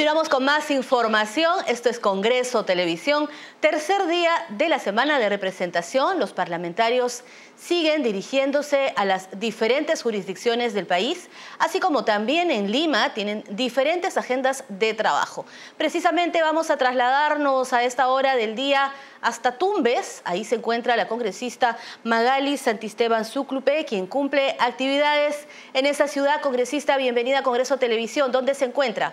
Continuamos con más información. Esto es Congreso Televisión. Tercer día de la semana de representación. Los parlamentarios siguen dirigiéndose a las diferentes jurisdicciones del país, así como también en Lima tienen diferentes agendas de trabajo. Precisamente vamos a trasladarnos a esta hora del día hasta Tumbes. Ahí se encuentra la congresista Magali Santisteban Zuclupe, quien cumple actividades en esa ciudad. Congresista, bienvenida a Congreso Televisión. ¿Dónde se encuentra?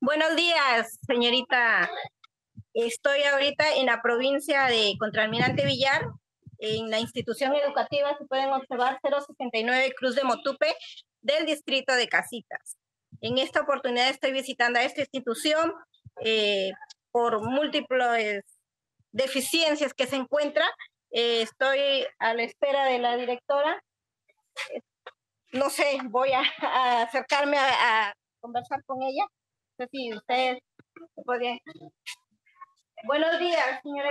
Buenos días, señorita. Estoy ahorita en la provincia de Contralmirante Villar, en la institución educativa, se pueden observar 069 Cruz de Motupe del distrito de Casitas. En esta oportunidad estoy visitando a esta institución eh, por múltiples deficiencias que se encuentra. Eh, estoy a la espera de la directora. No sé, voy a, acercarme a conversar con ella sé si ustedes podrían. Buenos días, señora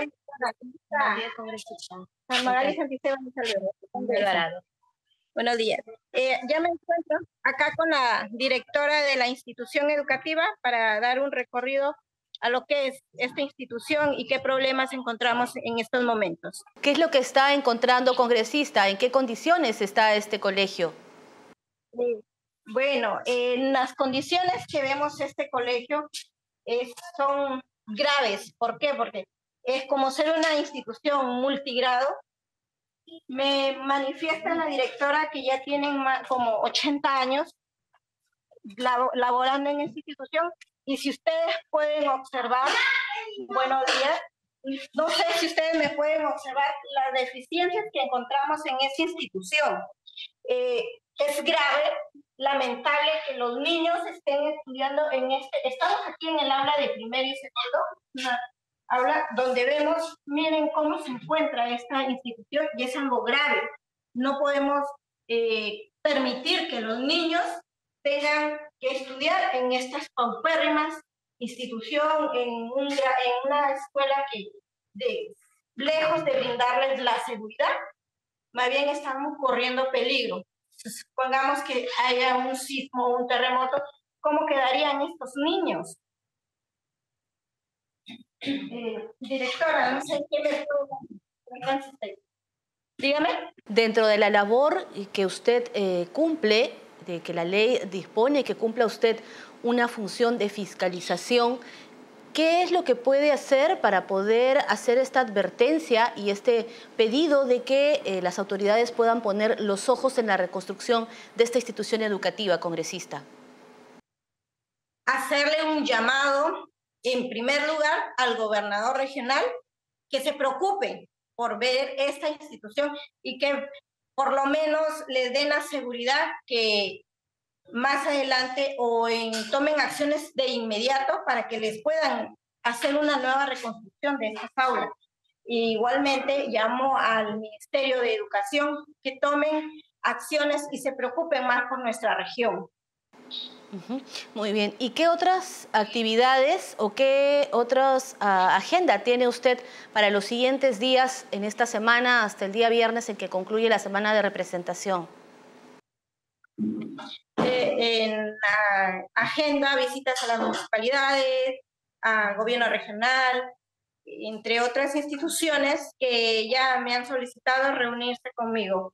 Buenos días, Buenos. Eh, ya me encuentro acá con la directora de la institución educativa para dar un recorrido a lo que es esta institución y qué problemas encontramos en estos momentos. ¿Qué es lo que está encontrando congresista? ¿En qué condiciones está este colegio? Sí. Bueno, en las condiciones que vemos este colegio son graves. ¿Por qué? Porque es como ser una institución multigrado. Me manifiesta la directora que ya tienen como 80 años laborando en esta institución y si ustedes pueden observar, buenos días, no sé si ustedes me pueden observar las deficiencias que encontramos en esa institución. Eh, es grave lamentable que los niños estén estudiando en este, estamos aquí en el aula de primero y segundo, aula donde vemos, miren cómo se encuentra esta institución y es algo grave. No podemos eh, permitir que los niños tengan que estudiar en estas paupérrimas institución, en, en una escuela que lejos de brindarles la seguridad, más bien estamos corriendo peligro supongamos que haya un sismo o un terremoto, ¿cómo quedarían estos niños? Eh, directora, no sé qué me Dígame. Dentro de la labor que usted eh, cumple, de que la ley dispone que cumpla usted una función de fiscalización, ¿Qué es lo que puede hacer para poder hacer esta advertencia y este pedido de que eh, las autoridades puedan poner los ojos en la reconstrucción de esta institución educativa congresista? Hacerle un llamado, en primer lugar, al gobernador regional que se preocupe por ver esta institución y que por lo menos les den la seguridad que más adelante o en, tomen acciones de inmediato para que les puedan hacer una nueva reconstrucción de estas aulas. igualmente llamo al Ministerio de Educación que tomen acciones y se preocupen más por nuestra región. Muy bien. ¿Y qué otras actividades o qué otras ah, agenda tiene usted para los siguientes días en esta semana hasta el día viernes en que concluye la semana de representación? En la agenda visitas a las municipalidades, a gobierno regional, entre otras instituciones que ya me han solicitado reunirse conmigo.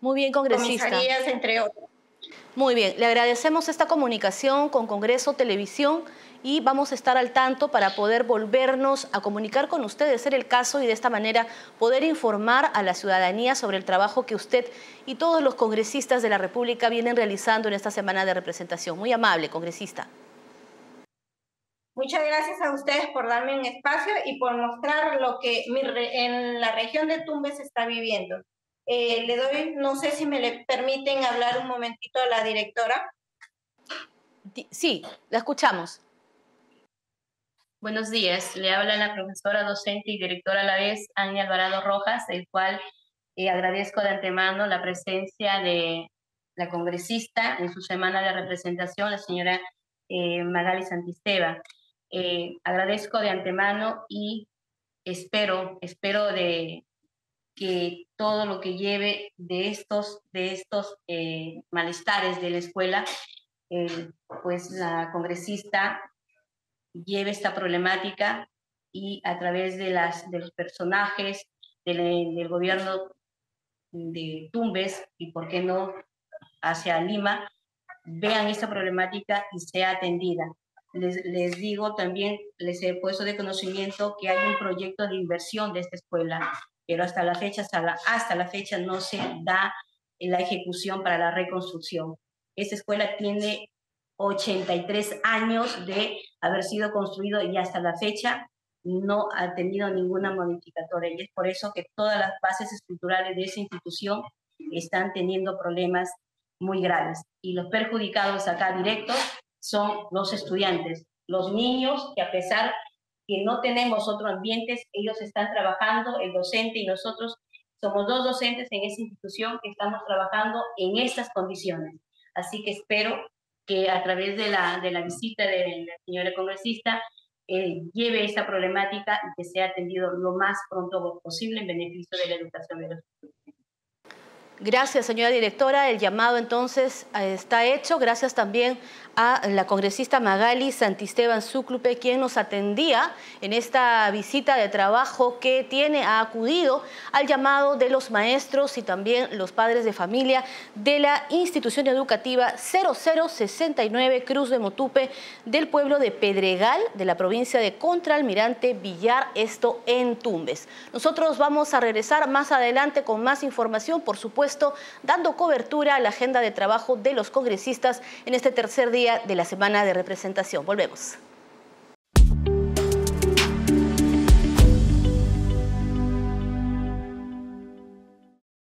Muy bien, congresista. Comisarías, entre otras. Muy bien, le agradecemos esta comunicación con Congreso Televisión y vamos a estar al tanto para poder volvernos a comunicar con ustedes, ser el caso y de esta manera poder informar a la ciudadanía sobre el trabajo que usted y todos los congresistas de la República vienen realizando en esta semana de representación. Muy amable, congresista. Muchas gracias a ustedes por darme un espacio y por mostrar lo que en la región de Tumbes está viviendo. Eh, le doy, no sé si me le permiten hablar un momentito a la directora. Sí, la escuchamos. Buenos días, le habla la profesora docente y directora a la vez, Ania Alvarado Rojas, el cual eh, agradezco de antemano la presencia de la congresista en su semana de representación, la señora eh, Magali Santisteba. Eh, agradezco de antemano y espero, espero de que todo lo que lleve de estos, de estos malestares de la escuela eh, pues la congresista lleve esta problemática y a través de, las, de los personajes del, del gobierno de Tumbes y, por qué no, hacia Lima, vean esta problemática y sea atendida. Les, les, digo también, les he puesto de conocimiento que hay un proyecto de inversión de esta escuela, pero hasta la fecha, hasta hasta la fecha no se da la ejecución para la reconstrucción. Esta escuela tiene 83 años de haber sido construido y hasta la fecha no ha tenido ninguna modificatoria. Y es por eso que todas las bases estructurales de esa institución están teniendo problemas muy graves. Y los perjudicados acá directos son los estudiantes, los niños que a pesar que no tenemos otros ambientes, ellos están trabajando, el docente y nosotros somos dos docentes en esa institución que estamos trabajando en estas condiciones. Así que espero que a través de la, de la visita de la señora congresista eh, lleve esta problemática y que sea atendido lo más pronto posible en beneficio de la educación de los. Gracias, señora directora. El llamado entonces eh, está hecho. Gracias también a la congresista Magali Santisteban Zúclupe, quien nos atendía en esta visita de trabajo que tiene, ha acudido al llamado de los maestros y también los padres de familia de la institución educativa 0069 Cruz de Motupe del pueblo de Pedregal, de la provincia de Contralmirante Villar, esto en Tumbes. Nosotros vamos a regresar más adelante con más información, por dando cobertura a la agenda de trabajo de los congresistas en este tercer día de la semana de representación. Volvemos.